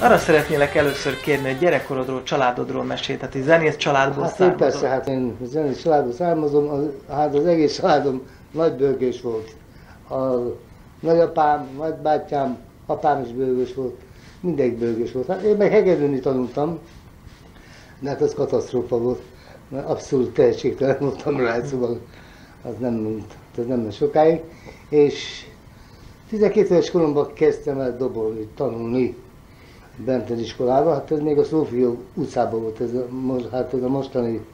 Arra szeretnélek először kérni, hogy gyerekkorodról, családodról mesélj, tehát egy zenész családból Hát én származol. persze, hát én zenész családból származom, az, hát az egész családom nagy bőgés volt. A nagyapám, nagybátyám, apám is bőgős volt, mindenki bőgős volt. Hát én meg hegedülni tanultam, de hát az katasztrófa volt, mert abszolút tehetségtelen voltam rá, szóval az nem ment, az nem ment sokáig. És 12 éves koromban kezdtem el dobolni, tanulni bent az iskolában, hát ez még a Szófia utcában volt, ez a, hát ez a mostani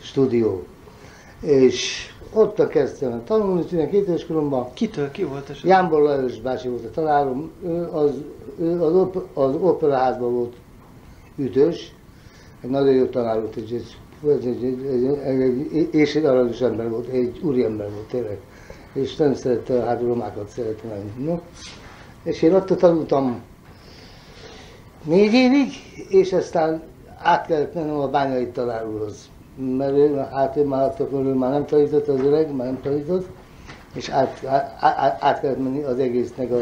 stúdió. És ott kezdtem tanulni, 12 éves koromban. Kitől ki volt ez? Jánbor Lajos bácsi volt a tanárom, ő az, ő az, op, az operaházban volt ütős, egy nagyon jó tanár volt, egy, egy, egy, egy, egy, egy, és egy aranyos ember volt, egy úriember volt tényleg. És nem szerette, hát romákat szerette nagyon. No. És én ott tanultam négy évig, és aztán át kellett mennem a bányai tanár úrhoz. Mert ő, hát ő már, akkor ő már nem tanított, az öreg, már nem tanított, és át, át, át, át kellett menni az egésznek a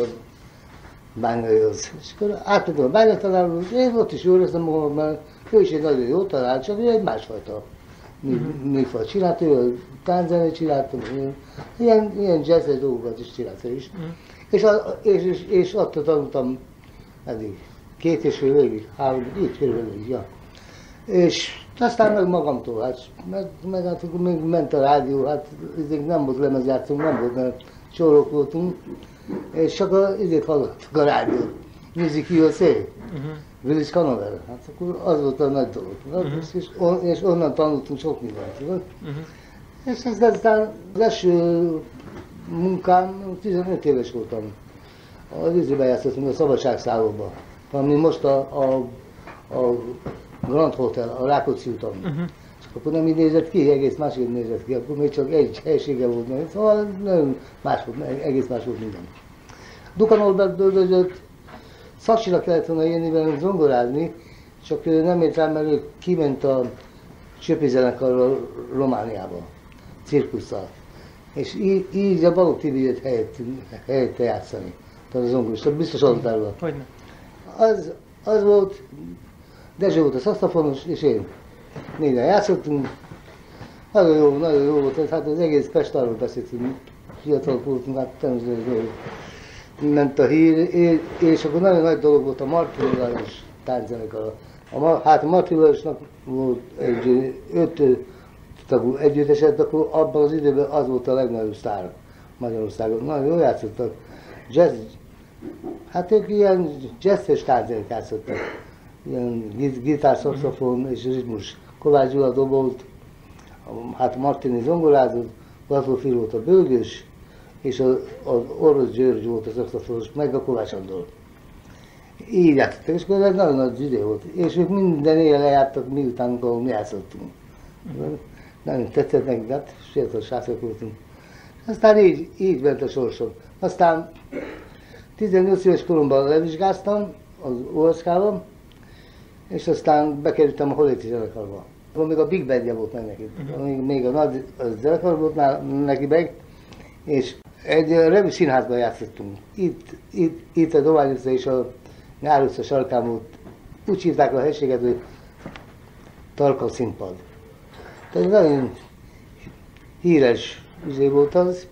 bányaihoz. És akkor átmentem a bányai tanár úrhoz, én ott is jól éreztem magam, mert ő is egy nagyon jó tanár, csak ő egy másfajta mi, műfajt csinált, ő tánzenét csinált, ilyen, ilyen jazzes dolgokat is csinált ő is. És, a, és, és, és ott tanultam eddig két és fél évig, három, így körülbelül ja. És aztán meg magamtól, hát, meg, meg hát akkor még ment a rádió, hát ezek nem volt lemezjátszónk, nem volt, mert sorok voltunk, és csak a, ezért hallottuk a rádiót. Music USA, Uh-huh. Willis Canover, hát akkor az volt a nagy dolog. Uh-huh. És, on, és onnan tanultunk sok mindent, tudod? Uh-huh. És aztán az első munkám, 15 éves voltam. Az üzőben játszottunk a szabadságszállóba, ami most a, a, a Grand Hotel, a Rákóczi úton. Uh-huh. Csak akkor nem így nézett ki, egész másképp nézett ki, akkor még csak egy helysége volt, mert szóval nagyon más volt, egész más volt minden. Dukan Albert bőgözött, szaksira kellett volna jönni velünk zongorázni, csak nem ért rá, mert ő kiment a Csöpi zenekarról Romániába, cirkusszal. És így, így a Balogh Tibi helyett, helyette játszani. Tehát a zongorista, biztos adtál róla. Hogyne. Az, az volt, Dezső volt a szaxofonos, és én. Négyen játszottunk. Nagyon jó, nagyon jó volt, hát az egész Pest arról beszéltünk, fiatalok voltunk, hát természetesen ment a hír, és, akkor nagyon nagy dolog volt a Martin Lajos tánczenekar. A, hát a Martin Lajosnak volt egy öt tagú együtteset, akkor abban az időben az volt a legnagyobb sztár Magyarországon. Nagyon jól játszottak. Jazz, hát ők ilyen jazzes játszottak. Ilyen git- gitár, szaxofon és ritmus. Kovács Gyula dobolt, hát Martini zongorázott, volt a bőgős, és az, az Orosz György volt az szaxofonos, meg a Kovács Andor. Így játszottak, és akkor ez nagyon nagy idő volt. És ők minden éjjel lejártak, miután ahol mi játszottunk. Nagyon tetszett nekik, de hát fiatal srácok voltunk. Aztán így, így ment a sorsom. Aztán 18 éves koromban levizsgáztam az OSK-ban, és aztán bekerültem a Holéti zenekarba. Akkor még a Big Bandja volt meg neki. Még, még a nagy zenekar volt már neki meg, és egy revű színházban játszottunk. Itt, itt, itt a Dovány utca és a Nyár utca sarkán volt. Úgy hívták a helységet, hogy Tarka színpad. Tehát nagyon híres üzé volt az,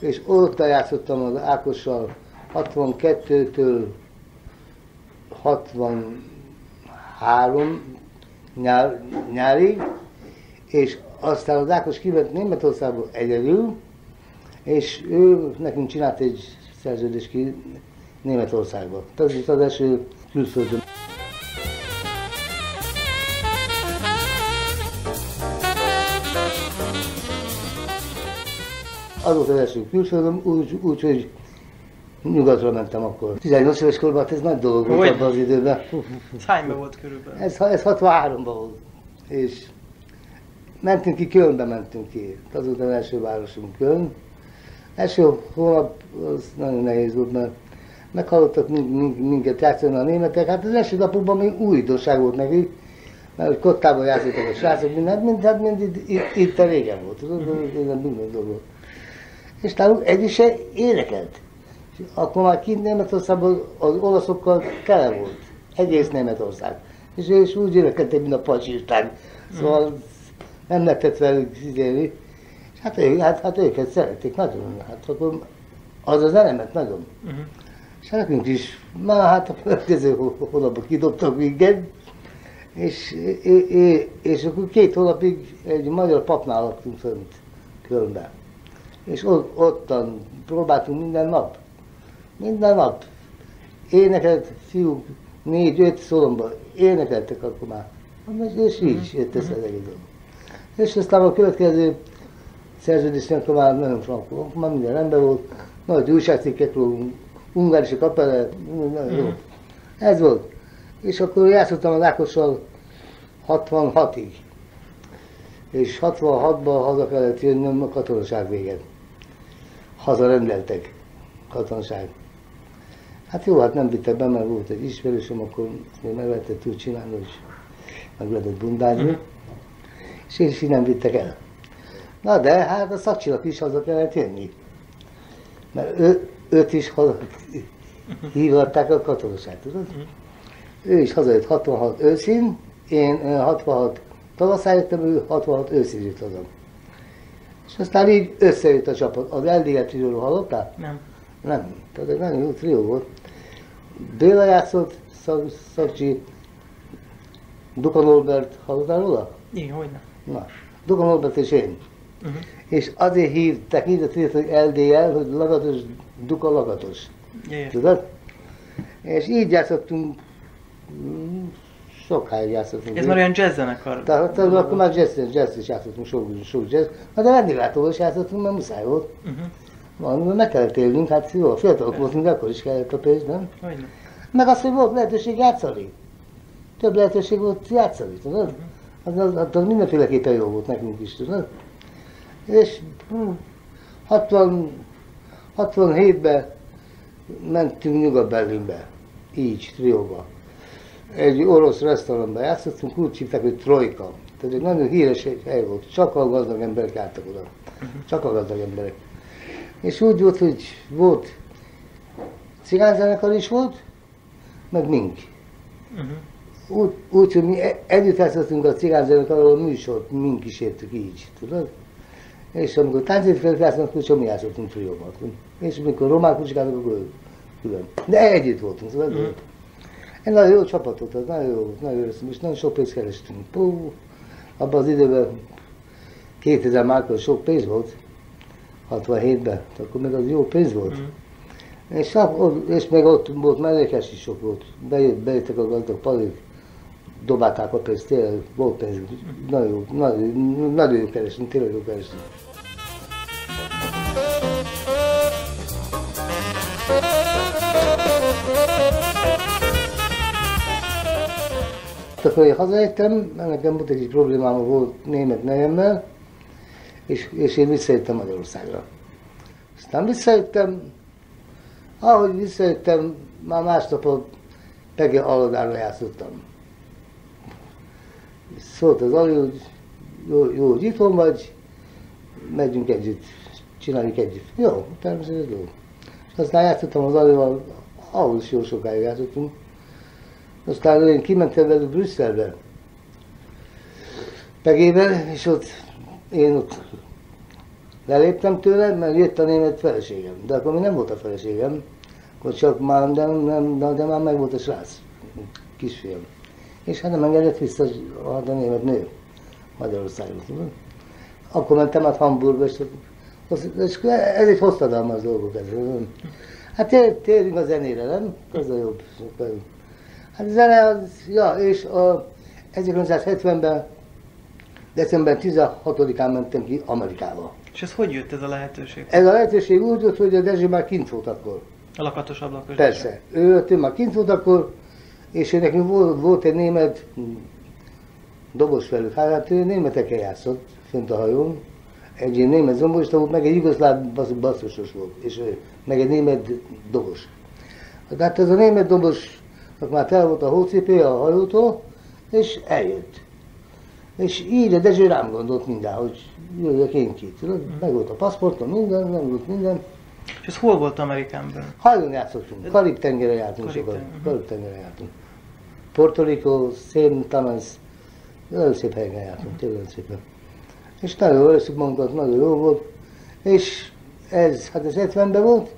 és ott játszottam az Ákossal 62-től 63 nyár, nyárig, és aztán az Ákos kiment Németországból egyedül, és ő nekünk csinált egy szerződést ki Németországba. Ez itt az első külföldön. Az volt az első külföldön, úgy, úgy hogy nyugatra mentem akkor. 18 éves korban, hát ez nagy dolog volt abban az időben. Ez hányban volt körülbelül? Ez, ez 63-ban volt. És mentünk ki, Kölnbe mentünk ki. Az volt az első városunk, Köln. Első hónap az nagyon nehéz volt, mert meghallottak min- min- minket játszani a németek. Hát az első napokban még újdonság volt nekik, mert hogy kottában játszottak a srácok, mindent, mind, hát mind itt, itt, itt a régen volt. Tudod, minden, dolog. És nálunk egy is se. Akkor már kint Németországban az olaszokkal tele volt. egész Németország. És, és úgy énekelték, mint a pacsisták. Szóval nem lehetett velük izélni. És hát, ő, hát, hát őket szerették nagyon. Hát akkor az az elemet nagyon. Uh-huh. És hát nekünk is, már hát a következő hónapban kidobtak minket, és, és, és akkor két hónapig egy magyar papnál laktunk fönt Kölnben. És ott, ottan próbáltunk minden nap. Minden nap. Énekelt fiúk, négy-öt szoromba énekeltek akkor már. És így jött ez az egész dolog. És aztán a következő szerződésnél akkor már nagyon frankó, már minden rendben volt. Nagy újságcikkekről, ungári kapele, nagyon jó. Ez volt. És akkor játszottam az Ákossal 66-ig. És 66-ban haza kellett jönnöm a katonaság véget. Haza rendeltek katonaság. Hát jó, hát nem vittek be, mert volt egy ismerősöm, akkor még meg lehetett úgy csinálni, hogy meg lehetett bundázni. Mhm. És és így nem vittek el. Na de, hát a szakcsilak is haza kellett jönni. Mert ő, őt is haza hívatták a katonaság, tudod? Ő is hazajött 66 őszín, én ö, 66 tavaszán jöttem, ő 66 őszín jött haza. És aztán így összejött a csapat. Az LDL trióról hallottál? Nem. Nem, tehát egy nagyon jó trió volt. Béla játszott, Szak- Szakcsi, Duka Norbert, hallottál róla? Igen, hogy nem. Na, Duka Norbert és én. Uh-huh. És azért hívták így a triót, hogy LDL, hogy Lagatos, Duka Lagatos. Tudod? És így játszottunk, mm, sokáig játszottunk. Ez már olyan jazz zenekar. Tehát tehát akkor már jazz, jazz is játszottunk, sok, sok jazz. Na de vendéglátóval is játszottunk, mert muszáj volt. Uh-huh. Meg kellett élnünk, hát jó, fiatalok voltunk, de akkor is kellett a pénz, nem? Hogy nem. Meg az, hogy volt lehetőség játszani. Több lehetőség volt játszani, tudod? Az, az, az, az mindenféleképpen jó volt nekünk is, tudod? És hm, 60, 67-ben mentünk Nyugat-Berlinbe, így, trióba. Egy orosz restaurantban játszottunk, úgy hívták, hogy Trojka. Tehát egy nagyon híres hely volt, csak a gazdag emberek jártak oda. Csak a gazdag emberek. És úgy volt, hogy volt cigányzenekar is volt, meg mink. Uh-huh. Úgy, úgy hogy mi e- együtt játszottunk a cigányzenekarról, a műsort, mink kísértük így, tudod? És amikor táncétfelet játszottunk, akkor csak mi játszottunk trióban. És amikor román kucsikáltak, akkor külön. De együtt voltunk, tudod? Mhm. Egy nagyon jó csapatot, az nagyon jó, nagyon jó, és nagyon sok pénzt kerestünk. Pú, abban az időben 2000 márkos sok pénz volt, 67-ben, akkor meg az jó pénz volt. Mhm. És, akkor, és meg ott volt mellékes is sok volt. Bejött, bejöttek a gazdag palik, dobálták a pénzt, tényleg volt pénz. Nagyon jó, nagyon, nagyon jó keresni, tényleg jó keresni. Akkor én hazajöttem, nekem volt egy kis problémám volt német nejemmel, és, és én visszajöttem Magyarországra. Aztán visszajöttem, ahogy visszajöttem, már másnap a Pege Aladára játszottam. Szólt az Ali, hogy jó, jó, hogy itthon vagy, megyünk együtt, csináljuk együtt. Jó, természetesen jó. És aztán játszottam az Alival, ahol is jó sokáig játszottunk. Aztán én kimentem velük Brüsszelbe, Pegével, és ott én ott leléptem tőle, mert jött a német feleségem. De akkor még nem volt a feleségem, akkor csak már, de, nem, de, már meg volt a srác, kisfiam. És hát nem engedett vissza a, a német nő Magyarországra, tudod? Akkor mentem át Hamburgba, és, és, ez egy hosszadalmas dolgok ez. Hát tér, térjünk a zenére, nem? Az a jobb. Hát a zene az, ja, és a 1970-ben, december 16-án mentem ki Amerikába. És ez hogy jött ez a lehetőség? Ez a lehetőség úgy jött, hogy a Dezső már kint volt akkor. A lakatos ablakos. Persze. Ő, ő már kint volt akkor, és nekünk volt, volt egy német hm, dobos velük. Hát ő németekkel játszott fönt a hajón. Egy német zomborista volt, meg egy jugoszláv basszusos volt, és ő, meg egy német dobos. Tehát ez a német dobos, már fel volt a hócipője a hajótól, és eljött. És így a Dezső rám gondolt minden, hogy jöjjek én ki. Tudod? Meg volt a paszportom, minden, nem volt minden. És ez hol volt Amerikán belül? Hajón játszottunk, Karib-tengeren jártunk sokat. Karib-tenger, mhm. Karib-tengeren jártunk. Puerto Rico, Szén, Tamás, nagyon szép helyen jártunk, tényleg szépen. És nagyon jól éreztük magunkat, nagyon jó volt. És ez, hát ez 70-ben volt,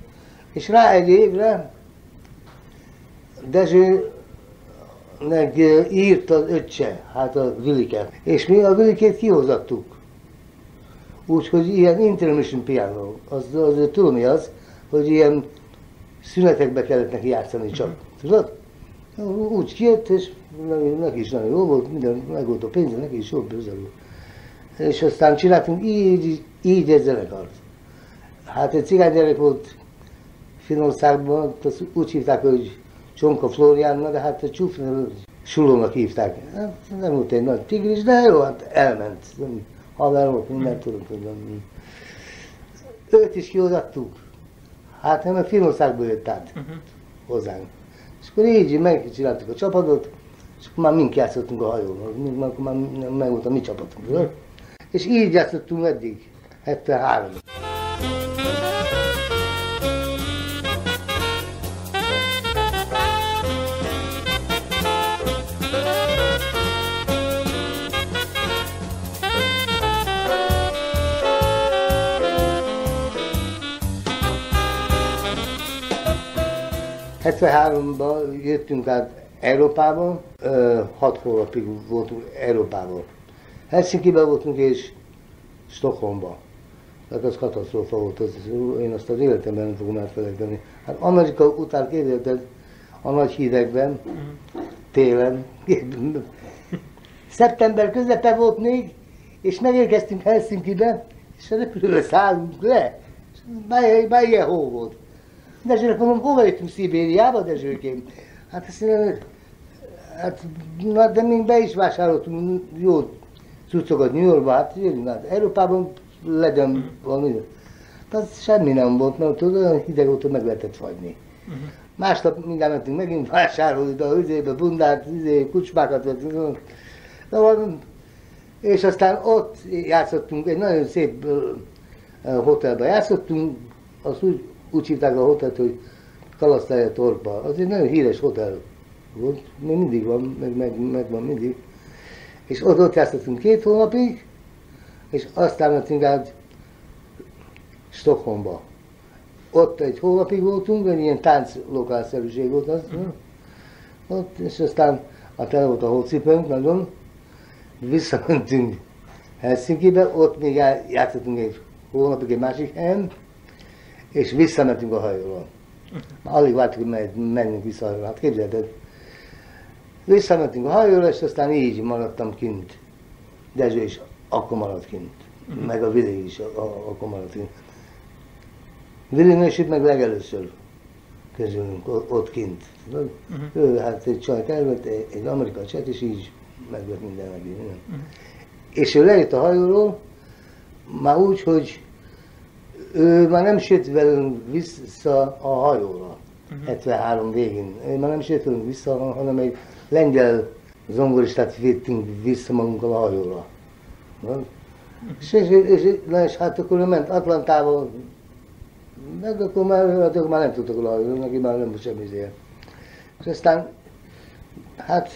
és rá egy évre Dezsőnek írt az öccse, hát a Vilike. És mi a Vilikét kihozattuk. Úgyhogy ilyen intermission piano, az, az, tudom mi az, hogy ilyen szünetekbe kellett neki játszani csak. Tudod? Úgy kijött, és neki is nagyon jó volt, minden meg a pénze, neki is jó bőzelő. És aztán csináltunk így, így egy zenekart. Hát egy cigány gyerek volt Finországban, azt úgy hívták, hogy Csonka Floriánnak, de hát a csúfnál Sulónak hívták. Hát nem volt egy nagy tigris, de jó, hát elment. Haver volt, mindent tudok, hogy Őt is kiodattuk. Hát nem, a Finországból jött át uh-huh. hozzánk. És akkor így megcsináltuk a csapatot, és akkor már mink játszottunk a hajón, akkor már meg volt a mi csapatunk. Uh-huh. És így játszottunk eddig, 73 73-ban jöttünk át Európába, hat hónapig voltunk Európában. Helsinki-ben voltunk és Stockholmba. Tehát az katasztrófa volt, az, én azt az életemben nem fogom elfelejteni. Hát Amerika után képzelted a nagy hidegben, télen, szeptember közepe volt még, és megérkeztünk Helsinki-be, és a repülőre szállunk le, és már, már hó volt. Dezsőnek mondom, hova jöttünk Szibériába, Dezsőkém? Hát azt mondja, hát, na, de még be is vásároltunk jó cuccokat New Yorkba, hát jövünk, hát Európában legyen valami. Tehát semmi nem volt, mert ott olyan hideg volt, hogy meg lehetett fagyni. Uh-huh. Másnap mindjárt mentünk megint vásárolni, de a üzébe bundát, üzé, kucsmákat vettünk. De van, és aztán ott játszottunk, egy nagyon szép hotelben játszottunk, azt úgy úgy hívták a hotelt, hogy Kalasztálya Torpa. Az egy nagyon híres hotel volt, még mindig van, meg, meg, meg van mindig. És ott, ott játszottunk két hónapig, és aztán mentünk át Stockholmba. Ott egy hónapig voltunk, egy ilyen tánclokálszerűség volt az. Mm. Ott, és aztán a tele volt a hócipőnk nagyon. Visszamentünk Helsinki-be, ott még játszottunk egy hónapig egy másik helyen, és visszamentünk a hajóról. Alig vártuk, hogy menjünk vissza a hajóról. Hát képzeljed, visszamentünk a hajóról, és aztán így maradtam kint. Dezső is akkor maradt kint. Uh-huh. Meg a Vili is akkor maradt kint. Vili nősít meg legelőször közülünk ott kint. Uh-huh. Ő hát egy csaj elvett, egy, amerikai cset, és így megvett minden meg. Uh-huh. És ő lejött a hajóról, már úgy, hogy ő már nem sért velünk vissza a hajóra, uh-huh. 73 végén. Ő már nem sért velünk vissza, hanem egy lengyel zongoristát vittünk vissza magunkkal a hajóra. Uh-huh. És, és, és, na, és hát akkor ő ment Atlantába, meg akkor már, hát akkor már nem tudtak a hajóra, neki már nem volt semmi izé. És aztán, hát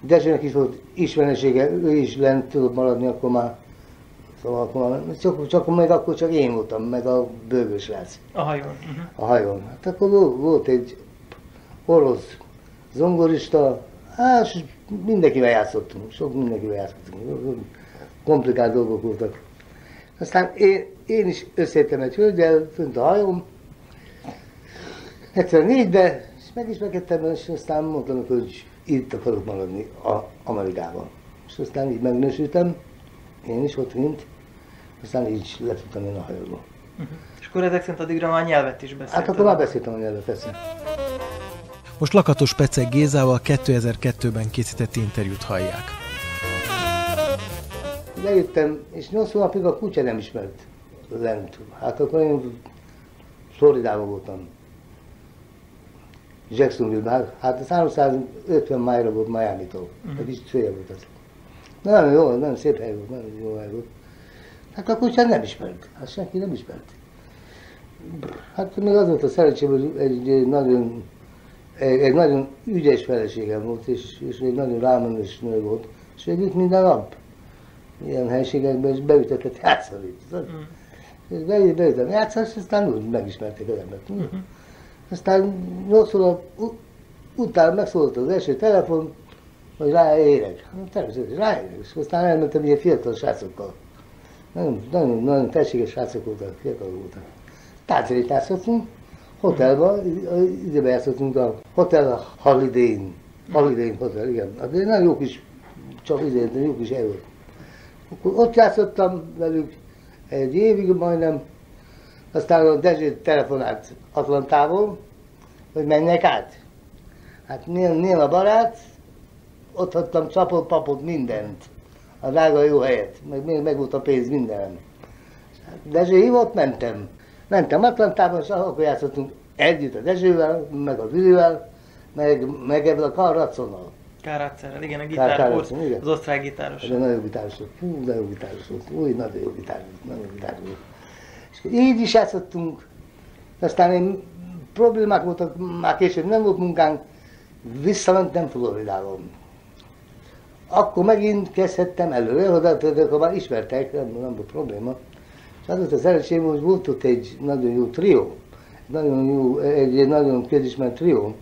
Dezsőnek is volt ismeresége, ő is lent tudott maradni, akkor már Szóval akkor, csak, csak még akkor csak én voltam, meg a bőgős lesz. A hajón. Uh-huh. A hajón. Hát akkor volt egy orosz zongorista, hát mindenkivel játszottunk, sok mindenkivel játszottunk. Komplikált dolgok voltak. Aztán én, én is összeértem egy hölgyel, fönt a hajón, 74-ben, és megismerkedtem, és aztán mondtam, hogy itt akarok maradni a Amerikában. És aztán így megnősültem, én is ott kint, aztán így le tudtam én a hajóról. Uh-huh. És akkor ezek szerint addigra már nyelvet is beszéltem? Hát akkor már beszéltem a nyelvet, persze. Most Lakatos Pecek Gézával 2002-ben készített interjút hallják. Lejöttem, és 8 hónapig a kutya nem ismert lent. Hát akkor én Floridában voltam. Jacksonville-ben, hát az 350 májra volt Miami-tól, uh-huh. egy kicsit fél volt az. Nagyon jó, nagyon szép hely volt, nagyon jó hely volt. Hát a kutyát nem ismert, hát senki nem ismert. Hát még az volt a szerencsém, hogy egy nagyon egy, egy nagyon ügyes feleségem volt, és, és egy nagyon rámenős nő volt, és együtt minden nap ilyen helységekben, és beütetett játszani. tudod? És be, beütetett játszani, és aztán úgy megismerték az embert. Uh-huh. Aztán 8 óra u- után megszólalt az első telefon, hogy ráérek. Hát Természetesen ráérek, és aztán elmentem ilyen fiatal srácokkal. Nagyon, nagyon, nagyon tehetséges srácok voltak, fiatalok voltak. Táncolét játszottunk, hotelban, időben játszottunk a Hotel Holiday Inn. Holiday Hotel, igen. Hát egy nagyon jó kis, csak izé, jó kis hely. Akkor ott játszottam velük egy évig majdnem, aztán a Dezső telefonált Atlantából, hogy menjek át. Hát nél, nél a barát, ott hagytam csapot, papot, mindent. A drága jó helyet, meg, meg, meg volt a pénz mindenem. Dezső hívott, mentem. Mentem Atlantában, és akkor játszottunk együtt a Dezsővel, meg a Vilivel, meg, meg ebben a Karl Ratzonnal. Kárácszerrel, igen, a Kár- gitár Kár- volt, igen. az osztrák gitáros. De nagyon jó gitáros volt. Hú, nagyon gitáros volt. Új, nagyon jó gitáros volt. Nagyon gitáros volt. És így is játszottunk. Aztán én problémák voltak, már később nem volt munkánk, visszamentem Floridába. Akkor megint kezdhettem oda, akkor már ismertek, nem, nem volt probléma. És az volt a szerencsém, hogy volt ott egy nagyon jó trió, nagyon jó, egy, egy nagyon közismert trió,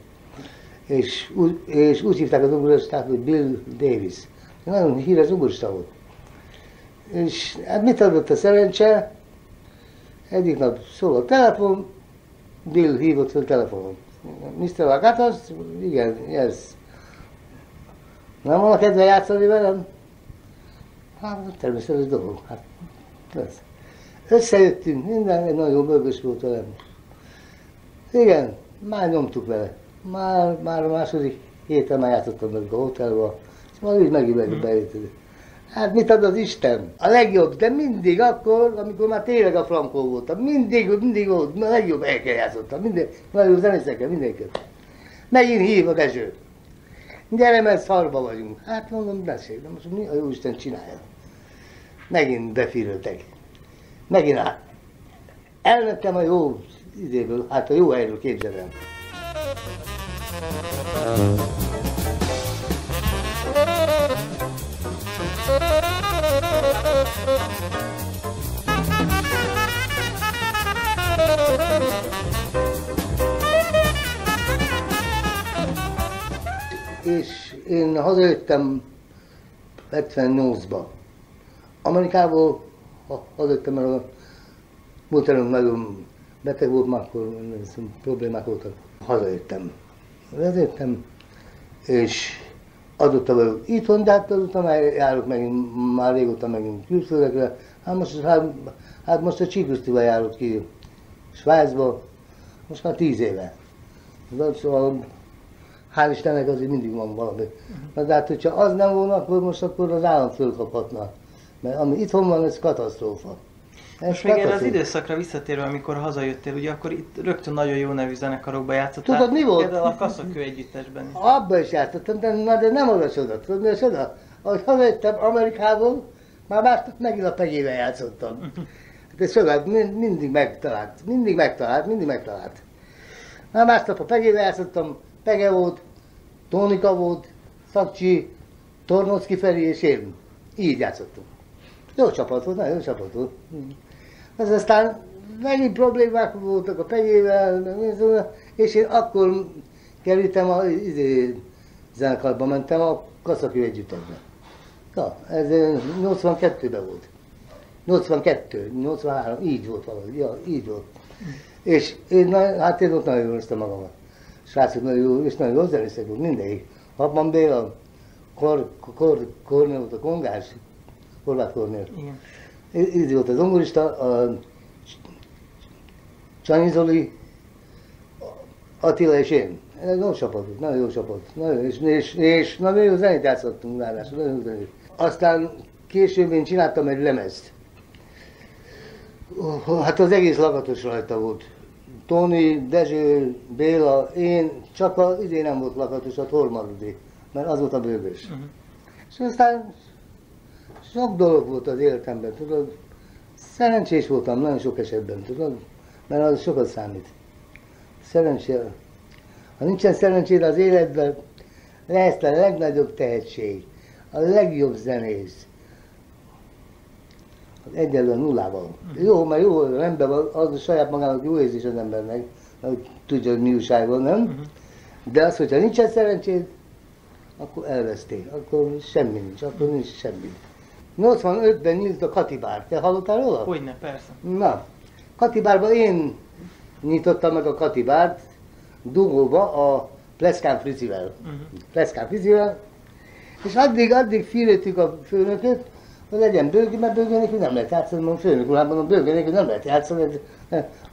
és, és úgy hívták a zongoristát, hogy Bill Davis. Nagyon híres zongorista volt. És hát mit adott a szerencse? Egyik nap szól a telefon, Bill hívott fel telefonon. Mr. Lakatos? Igen, yes. Nem van a kedve játszani velem? Hát természetes dolog. Hát, ez. Összejöttünk, minden egy nagyon bőgös volt velem. Igen, már nyomtuk vele. Már, már a második héten már játszottam velük a hotelba, és már úgy megint meg bejöttünk. Hát mit ad az Isten? A legjobb, de mindig akkor, amikor már tényleg a frankó voltam, mindig, mindig volt, a legjobb helyeken játszottam, minden, nagyon zenészekkel, mindenket. Megint hív a Dezső. Gyere, mert szarba vagyunk. Hát mondom, beszélj, de most mi a jó Isten csinálja? Megint befirültek. Megint át. Elmentem a jó izéből, hát a jó helyről képzelem. És én hazajöttem 78-ba. Amerikából ha- hazajöttem, mert a múlterem nagyon beteg volt, már akkor problémák voltak. Hazajöttem. Hazajöttem, és azóta vagyok itthon, de hát azóta már járok megint, már régóta megint külföldekre. Hát most, hát, hát most a Csíkusztival járok ki Svájcba, most már tíz éve. De szóval hál' Istennek azért mindig van valami. Na, de hát, hogyha az nem volna, akkor most akkor az állam fölkaphatna. Mert ami itthon van, ez katasztrófa. Ez Most még erre az időszakra visszatérve, amikor hazajöttél, ugye akkor itt rögtön nagyon jó nevű zenekarokba játszottál. Tudod, mi volt? Például a Kaszakő együttesben is. Abba is játszottam, de, na, de nem az a csoda. Tudod, mi a csoda? Ahogy hazajöttem Amerikából, már másnap megint a pegyével játszottam. De mind- mindig megtalált, mindig megtalált, mindig megtalált. Már másnap a pegyével játszottam, Pege volt, Tónika volt, Szakcsi, Tornocki Feri és én. Így játszottunk. Jó csapat volt, nagyon jó csapat volt. Az aztán megint problémák voltak a pegyével, és én akkor kerültem a izé, zenekarba, mentem a Kaszakő együttesbe. Ja, ez eh, 82-ben volt. 82, 83, így volt valahogy, ja, így volt. És én, na- hát én ott nagyon jól magamat. Srácok nagyon jó, és nagyon volt, mindegyik. Habban Béla, Kor, Kor, Kornél volt a kongás, Horváth Kornél. Így volt az zongorista, a Csanyi Zoli, Attila és én. Ez jó csapat nagyon jó csapat. Nagyon, és, és, és nagyon jó zenét játszottunk ráadásul, nagyon jó zenét. Aztán később én csináltam egy lemezt. Hát az egész lakatos rajta volt. Tony, Dezső, Béla, én, csak az idén nem volt lakatos, a Tormarudi, mert az volt a bőgős. Mhm. És aztán sok dolog volt az életemben, tudod. Szerencsés voltam nagyon sok esetben, tudod, mert az sokat számít. Szerencsé. Ha nincsen szerencséd az életben, lesz a legnagyobb tehetség, a legjobb zenész. Az egyenlő nullával. Jó, mert jó, rendben van, az a saját magának jó érzés az embernek, hogy tudja, hogy mi újság van, nem? De az, hogyha nincsen szerencséd, akkor elvesztél, akkor semmi nincs, akkor nincs semmi. 85-ben nyílt a Katibár, te hallottál róla? Hogyne, persze. Na, Katibárban én nyitottam meg a Katibárt, Dugóba a Pleszkán Frizivel. Mhm. Pleszkán Frizivel, és addig, addig fűröttük a főnököt, hogy legyen bőgő, mert bőgő nélkül nem lehet játszani, mondom, főnök úr, hát mondom, bőgő nélkül nem lehet játszani.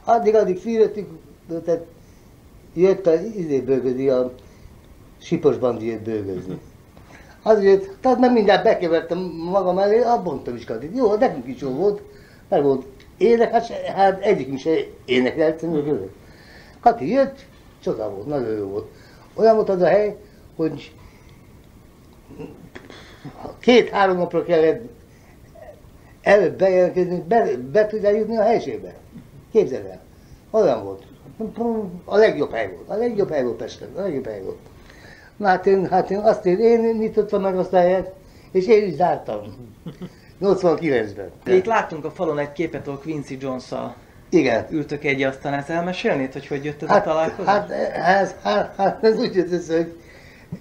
Addig, addig fűröttük, tehát jött a izé bőgödi, a Sipos bandi jött bőgözni. Az jött, tehát meg mindjárt bekevertem magam elé, a bontam is kadit. Jó, nekünk is jó volt, mert volt énekes, hát egyik se énekeltünk, mm. Kati jött, csoda volt, nagyon jó volt. Olyan volt az a hely, hogy két-három napra kellett előbb bejelentkezni, be, be tudjál jutni a helységbe. Képzeld el. Olyan volt. A legjobb hely volt. A legjobb hely volt Pesten. A legjobb hely volt. Na hát én, hát én azt én, én nyitottam meg azt a helyet, és én is zártam. 89-ben. Itt láttunk a falon egy képet, ahol Quincy jones Igen. ültök egy asztalán. Ezt elmesélnéd, hogy hogy jött ez Hát, a találkozás? hát, ez, hát, hát, ez úgy jött össze, hogy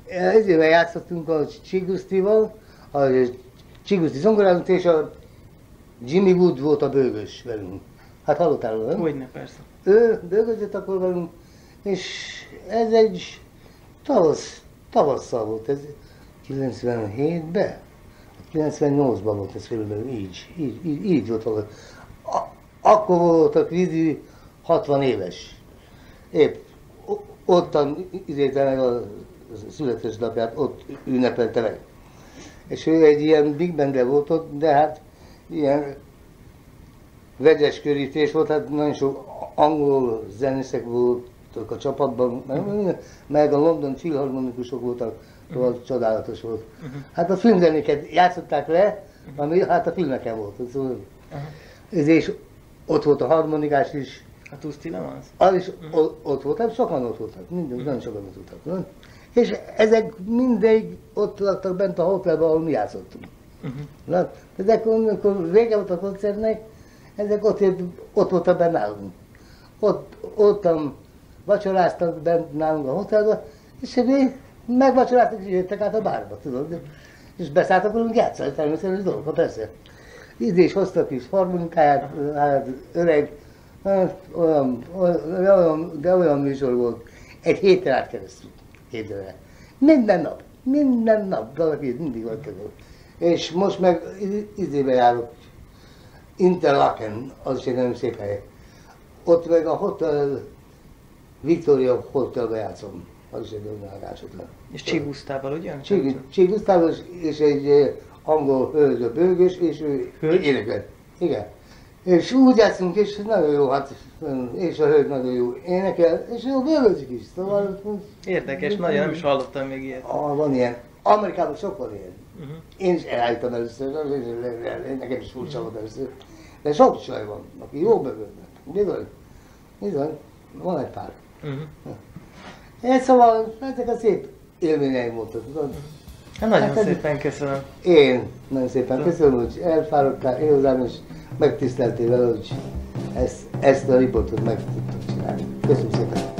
ezért játszottunk a Csigusztival, a Csiguszti zongorázunk, és a Jimmy Wood volt a bőgös velünk. Hát hallottál róla, nem? Hogyne, persze. Ő bőgözött akkor velünk, és ez egy tavasz, tavasszal volt, ez 97-ben, 98-ban volt ez körülbelül, így, így, így, így volt valami. Akkor volt a Krizi 60 éves. Épp ottan izélte meg a születésnapját, ott ünnepelte meg. És ő egy ilyen big band volt ott, de hát ilyen vegyes körítés volt, hát nagyon sok angol zenészek voltak a csapatban, meg- meg a London filharmonikusok voltak, szóval csodálatos volt. Hát a filmzenéket játszották le, ami hát a filmeken volt. Szóval, ez és ott volt a harmonikás is, A Tuszti nem az? az is o- ott volt, hát sokan ott voltak, minden, nagyon sokan ott voltak. És ezek mindig ott laktak bent a hotelben, ahol mi játszottunk. Uh-huh. Na, ezek, amikor vége volt a koncertnek, ezek ott, ott voltak benne nálunk. Ott, ottan vacsoráztak bent nálunk a hotelben, és mi megvacsoráztak és jöttek át a bárba, tudod. És beszálltak velünk játszani, természetesen dolgok, persze. Ide is hoztak is harmonikáját, hát öreg, hát olyan, olyan, de olyan műsor volt, egy héten át keresztül, el. Minden nap, minden nap, valaki mindig volt között. És most meg izébe járok, Interlaken, az egy nagyon szép hely. Ott meg a hotel, Victoria Hotelbe játszom, az is egy nagyon rágás hotel. És Csigusztával, ugye? Csík Gusztávos és egy eh, angol hölgy a bőgös, és ő Hölgy? énekel. Igen. És úgy játszunk, és nagyon jó, hát, és a hölgy nagyon jó énekel, és jó bőgözik is, szóval... Érdekes, nagyon nem is hallottam még ilyet. Ah, van ilyen. Amerikában sok van ilyen. Uh-huh. Én is elállítom először, nekem is furcsa volt először. De sok csaj van, aki jó bőgöznek. Bizony. Bizony. Van egy pár. Uh-huh. Ez szóval, ezek a szép élményeim voltak, tudod? Hát nagyon Hát szépen köszönöm. Én nagyon szépen köszönöm, hogy elfáradtál én hozzám, és megtiszteltél vele, hogy ezt, ezt a riportot meg tudtuk csinálni. Köszönöm szépen.